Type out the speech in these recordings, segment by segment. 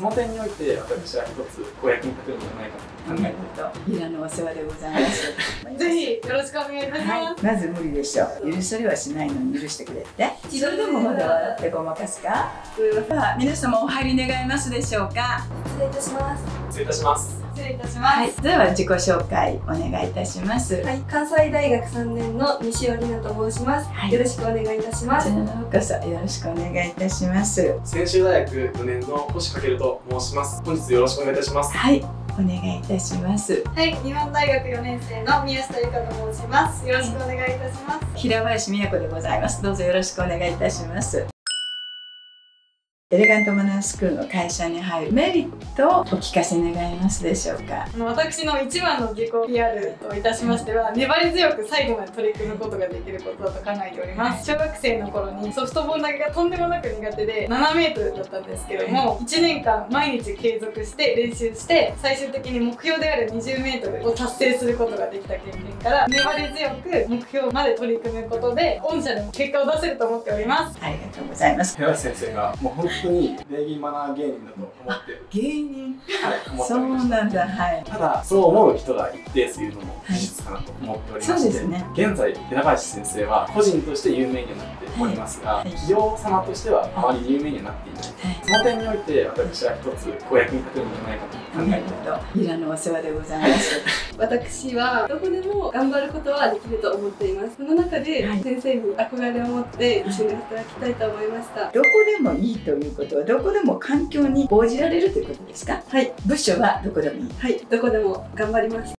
その点において私は一つお役に立てるのではないかと考えていイラのお世話でございます。ぜひよろしくお願いいたしはいま、まず無理でしょう。許されはしないのに許してくれって。それでもまだ笑ってごまかすか？皆様お入り願えますでしょうか？失礼いたします。失礼いたします失礼いたします。はい、では自己紹介お願いいたします。はい、関西大学3年の西尾里奈と申します、はいよろしくお願いいたしますこちらの方こそよろしくお願いいたします。専修大学4年の星かけると申します本日よろしくお願いいたしますはい、お願いいたします。はい、日本大学4年生の宮下由香と申します。よろしくお願いいたします。平林美也子でございます。どうぞよろしくお願いいたします。エレガントマナースクールの会社に入るメリットをお聞かせ願えますでしょうか？私の一番の自己 PR といたしましては粘り強く最後まで取り組むことができることだと考えております小学生の頃にソフトボール投げがとんでもなく苦手で7メートルだったんですけども1年間毎日継続して練習して最終的に目標である20メートルを達成することができた経験から粘り強く目標まで取り組むことで御社でも結果を出せると思っておりますありがとうございます。平林先生がもう本当に礼儀マナー芸人だと思ってる芸人。はい思ってそうおりましたなんだ、はい。ただそう思う人が一定数いるのも事実かなと思っておりまして、そうですね現在平林先生は個人として有名にはなっておりますが、はいはい企業様としてはあまり有名にはなっていない、はいその点において私は一つお役に立てるのではないかと考えていますなるほど。イラのお世話でございます。私はどこでも頑張ることはできると思っていますその中ではい先生に憧れを持って一緒に働きたいと思いましたどこでもいいということは、どこでも環境に応じられるということですか？はい部署はどこでもいい。はいどこでも頑張ります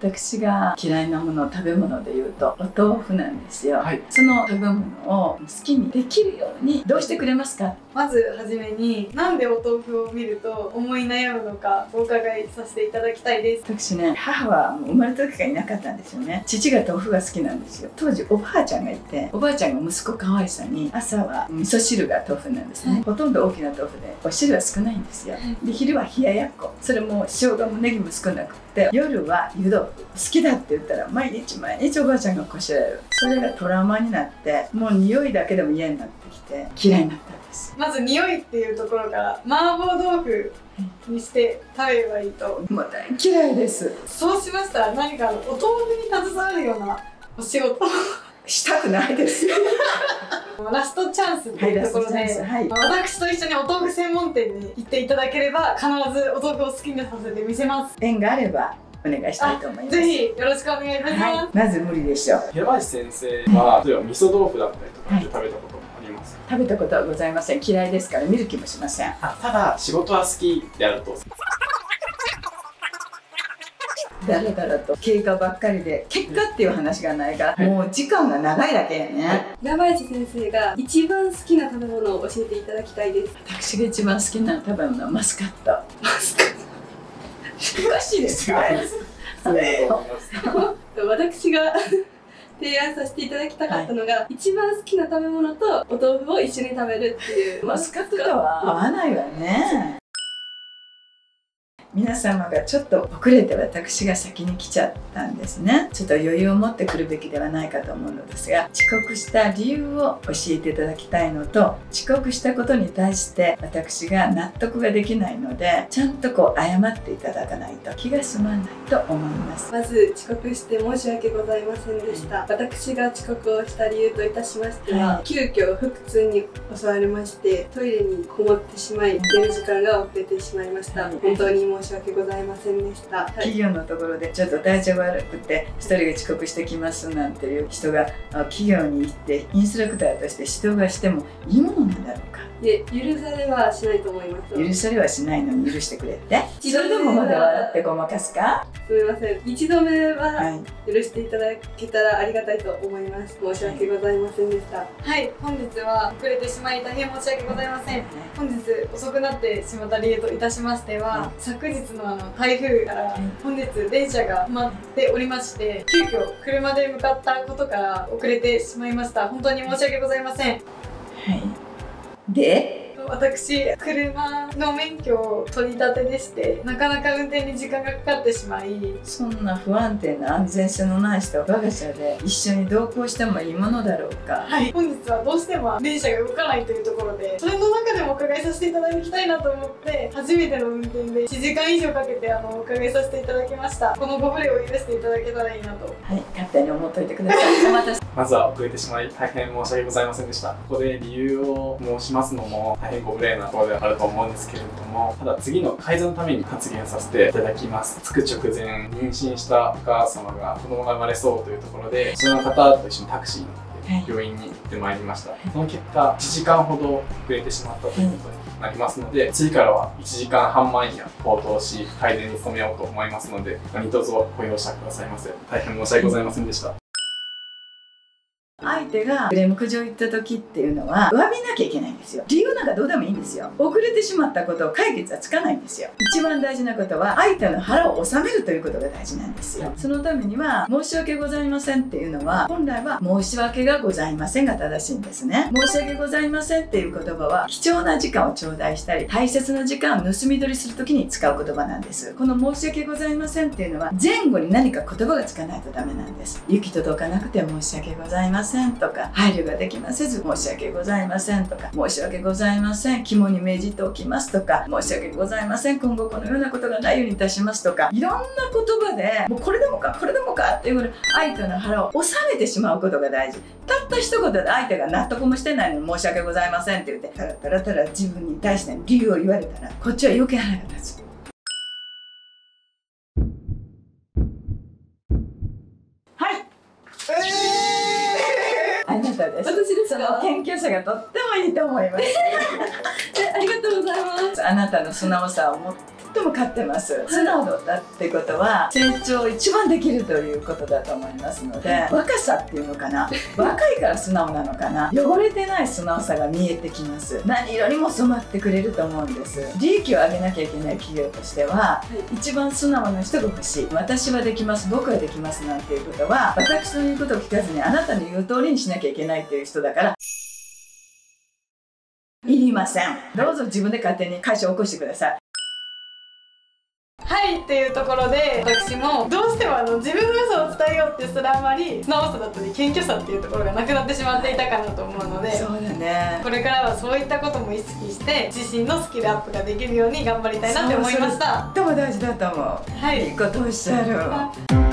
私が嫌いなもの食べ物で言うとお豆腐なんですよ、はい。その食べ物を好きにできるようにどうしてくれますか？まずはじめになんでお豆腐を見ると思い悩むのかお伺いさせていただきたいです。私ね母はもう生まれた時からいなかったんですよね。父が豆腐が好きなんですよ。当時おばあちゃんがいておばあちゃんが息子可愛さに朝は味噌汁が豆腐なんですね、はい。ほとんど大きな豆腐でお汁は少ないんですよ。で昼は冷ややっこ。それも生姜もネギも少なくって夜は湯豆腐好きだって言ったら毎日毎日おばあちゃんがこしらえる。それがトラウマになってもう匂いだけでも嫌になってきて嫌いになったんです。まず匂いっていうところから麻婆豆腐にして食べればいいと。もう大嫌いです。そうしましたら何かお豆腐に携わるようなお仕事。したくないですラストチャンスってはいうところで、チャンスはい。私と一緒にお豆腐専門店に行っていただければ必ずお豆腐を好きにさせてみせます。縁があればお願いしたいと思います。ぜひよろしくお願いいたします、はい、まず無理でしょう。平林先生は例えば味噌豆腐だったりとかって食べたことあります。か、食べたことはございません。嫌いですから見る気もしません。あただ仕事は好きであるとだらだらと経過ばっかりで結果っていう話がないから、はい。もう時間が長いだけやね、平林先生が一番好きな食べ物を教えていただきたいです。私が一番好きな食べ物はマスカット。マスカット。おかしいですかそういうこと思います私が 提案させていただきたかったのが、一番好きな食べ物とお豆腐を一緒に食べるっていう。マスカットとは合わないわね皆様がちょっと遅れて私が先に来ちゃったんですね。ちょっと余裕を持ってくるべきではないかと思うのですが遅刻した理由を教えていただきたいのと遅刻したことに対して私が納得ができないのでちゃんとこう謝っていただかないと気が済まないと思います。まず遅刻して申し訳ございませんでした。私が遅刻をした理由といたしましては、はい。急遽腹痛に襲われましてトイレにこもってしまい出る時間が遅れてしまいました、はい。本当に申し訳ございませんでした、はい。企業のところでちょっと体調悪くて1人が遅刻してきますなんていう人が企業に行ってインストラクターとして指導がしてもいいものなんだろうかで許されはしないと思います。許されはしないのに許してくれって。一度それでもまだ笑ってごまかすか？すみません。一度目ははい。許していただけたらありがたいと思います。申し訳ございませんでした。はい。本日は遅れてしまい大変申し訳ございません。本日遅くなってしまった理由といたしましては、はい。昨日のあの台風から本日電車が止まっておりまして急遽車で向かったことから遅れてしまいました。本当に申し訳ございません。はいで私車の免許を取り立てでしてなかなか運転に時間がかかってしまい。そんな不安定な安全性のない人は我が社で一緒に同行してもいいものだろうか。はい。本日はどうしても電車が動かないというところでそれの中でもお伺いさせていただきたいなと思って初めての運転で1時間以上かけてあのお伺いさせていただきました。このご無礼を許していただけたらいいなと。はい。勝手に思っといてください。お待たせ。まずは遅れてしまい大変申し訳ございませんでした。ここで理由を申しますのも大変ご無礼なところではあると思うんですけれどもただ次の改善のために発言させていただきます。着く直前妊娠したお母様が子供が生まれそうというところでその方と一緒にタクシーに乗って病院に行ってまいりました。その結果1時間ほど遅れてしまったということになりますので次からは1時間半前には行動し改善に努めようと思いますので何卒ご容赦くださいませ。大変申し訳ございませんでした。相手がクレーム苦情言った時っていうのは詫びなきゃいけないんですよ。理由なんかどうでもいいんですよ。遅れてしまったことを解決はつかないんですよ。一番大事なことは相手の腹を収めるということが大事なんですよ。そのためには申し訳ございませんっていうのは本来は申し訳がございませんが正しいんですね。申し訳ございませんっていう言葉は貴重な時間を頂戴したり大切な時間を盗み取りする時に使う言葉なんです。この申し訳ございませんっていうのは前後に何か言葉がつかないとダメなんです。行き届かなくて申し訳ございませんとか配慮ができませず申し訳ございませんとか申し訳ございません肝に銘じておきますとか申し訳ございません今後このようなことがないようにいたしますとかいろんな言葉でもうこれでもかこれでもかっていうぐらい相手の腹を収めてしまうことが大事。たった一言で相手が納得もしてないのに申し訳ございませんって言ってたらたらたら自分に対して理由を言われたらこっちは余計腹が立つはいあなたです私ですそのか研究者がとってもいいと思います。えありがとうございます。あなたの素直さを最も買ってます。素直だってことは成長一番できるということだと思いますので若さっていうのかな？若いから素直なのかな？汚れてない素直さが見えてきます。何色にも染まってくれると思うんです。利益を上げなきゃいけない企業としては一番素直な人が欲しい。私はできます。僕はできますなんていうことは私の言うことを聞かずにあなたの言う通りにしなきゃいけないっていう人だからいりません。どうぞ自分で勝手に会社を起こしてくださいはいっていうところで私もどうしてもあの自分の良さを伝えようってするあまり素直さだったり謙虚さっていうところがなくなってしまっていたかなと思うのでそうだね。これからはそういったことも意識して自身のスキルアップができるように頑張りたいなって思いました。とても大事だと思う。はい。いいことおっしゃるあ